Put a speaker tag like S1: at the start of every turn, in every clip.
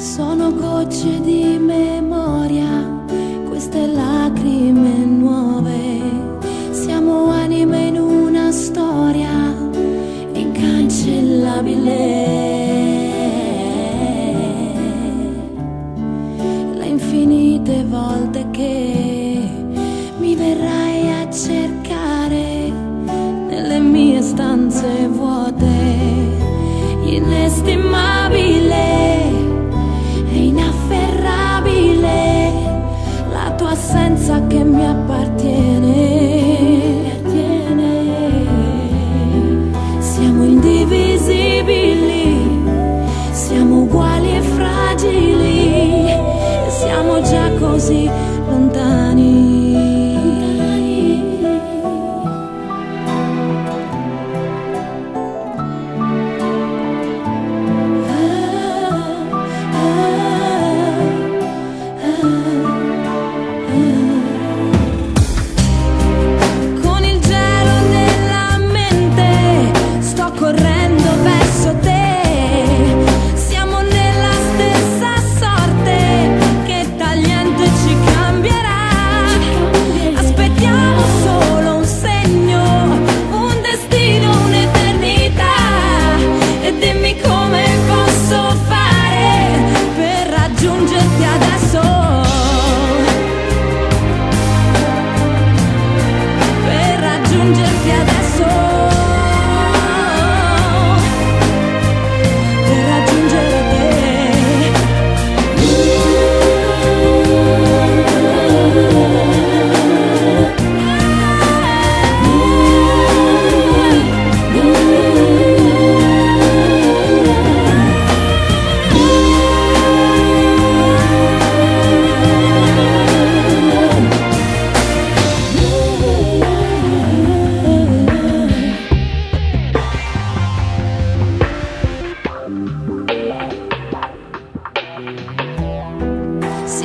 S1: Sono gocce di memoria, queste lacrime nuove. Siamo anime in una storia incancellabile. Le infinite volte che mi verrai a cercare nelle mie stanze vuote,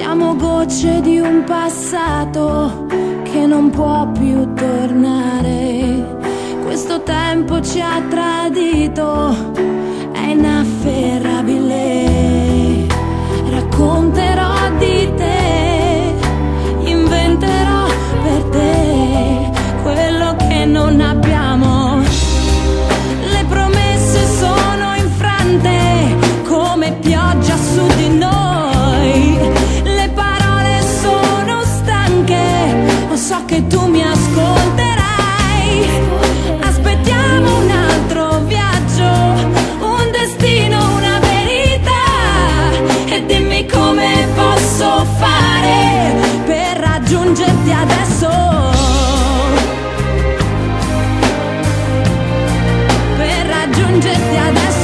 S1: Siamo gocce di un passato che non può più tornare. Questo tempo ci ha tradito. hundred, yeah, that's